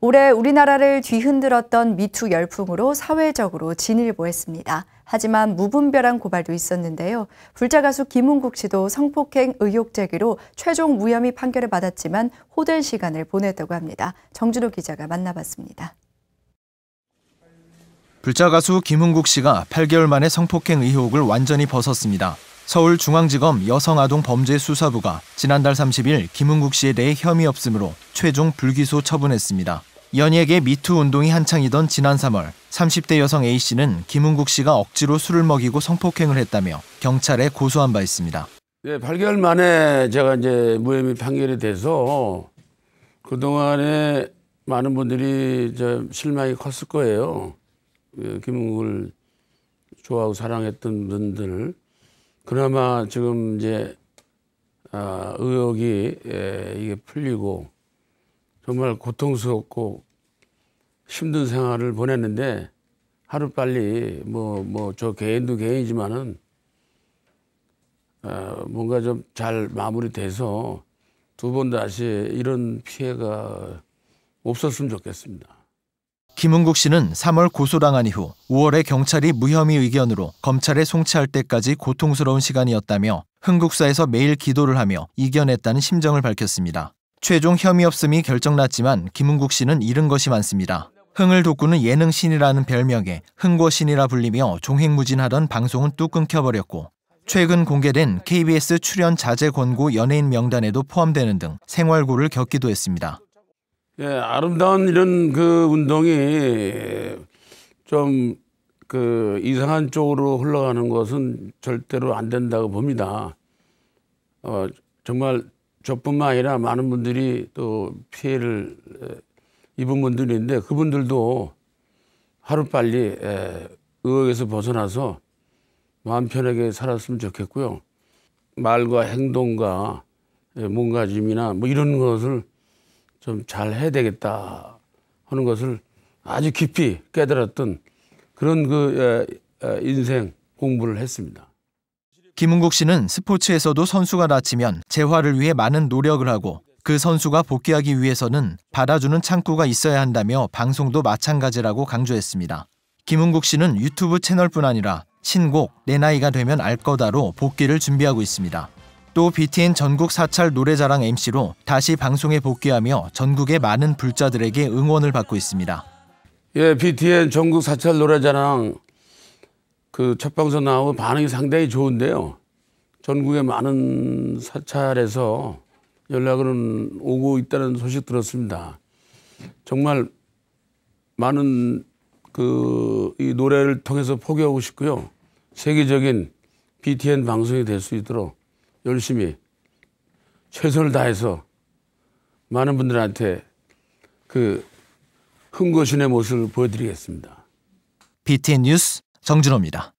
올해 우리나라를 뒤흔들었던 미투 열풍으로 사회적으로 진일보했습니다. 하지만 무분별한 고발도 있었는데요. 불자 가수 김은국 씨도 성폭행 의혹 제기로 최종 무혐의 판결을 받았지만 호된 시간을 보냈다고 합니다. 정준호 기자가 만나봤습니다. 불자 가수 김은국 씨가 8개월 만에 성폭행 의혹을 완전히 벗었습니다. 서울중앙지검 여성아동범죄수사부가 지난달 30일 김은국 씨에 대해 혐의 없음으로 최종 불기소 처분했습니다. 연예계 미투 운동이 한창이던 지난 3월 30대 여성 A씨는 김은국 씨가 억지로 술을 먹이고 성폭행을 했다며 경찰에 고소한 바 있습니다. 네, 8개월 만에 제가 이제 무혐의 판결이 돼서 그동안에 많은 분들이 저 실망이 컸을 거예요. 그 김은국을 좋아하고 사랑했던 분들 그나마 지금 이제 아, 의혹이 예, 이게 풀리고 정말 고통스럽고 힘든 생활을 보냈는데 하루 빨리 뭐 뭐 저 개인도 개인이지만은 어, 뭔가 좀 잘 마무리돼서 두 번 다시 이런 피해가 없었으면 좋겠습니다. 김은국 씨는 3월 고소당한 이후 5월에 경찰이 무혐의 의견으로 검찰에 송치할 때까지 고통스러운 시간이었다며 흥국사에서 매일 기도를 하며 이겨냈다는 심정을 밝혔습니다. 최종 혐의 없음이 결정났지만 김은국 씨는 잃은 것이 많습니다. 흥을 돋구는 예능 신이라는 별명에 흥고신이라 불리며 종횡무진하던 방송은 뚝 끊겨버렸고 최근 공개된 KBS 출연 자제 권고 연예인 명단에도 포함되는 등 생활고를 겪기도 했습니다. 예, 아름다운 이런 그 운동이 좀 그 이상한 쪽으로 흘러가는 것은 절대로 안 된다고 봅니다. 어, 정말 저뿐만 아니라 많은 분들이 또 피해를 입은 분들이 있는데 그분들도 하루빨리 의혹에서 벗어나서 마음 편하게 살았으면 좋겠고요. 말과 행동과 몸가짐이나 뭐 이런 것을 좀 잘 해야 되겠다 하는 것을 아주 깊이 깨달았던 그런 그 인생 공부를 했습니다. 김은국 씨는 스포츠에서도 선수가 다치면 재활을 위해 많은 노력을 하고 그 선수가 복귀하기 위해서는 받아주는 창구가 있어야 한다며 방송도 마찬가지라고 강조했습니다. 김은국 씨는 유튜브 채널뿐 아니라 신곡 내 나이가 되면 알 거다로 복귀를 준비하고 있습니다. 또 BTN 전국 사찰 노래자랑 MC로 다시 방송에 복귀하며 전국의 많은 불자들에게 응원을 받고 있습니다. 예, BTN 전국 사찰 노래자랑 그 첫 방송 나오고 반응이 상당히 좋은데요. 전국의 많은 사찰에서 연락은 오고 있다는 소식 들었습니다. 정말 많은 그 이 노래를 통해서 포기하고 싶고요. 세계적인 BTN 방송이 될 수 있도록 열심히 최선을 다해서 많은 분들한테 그 흥거신의 모습을 보여드리겠습니다. BTN 뉴스 정준호입니다.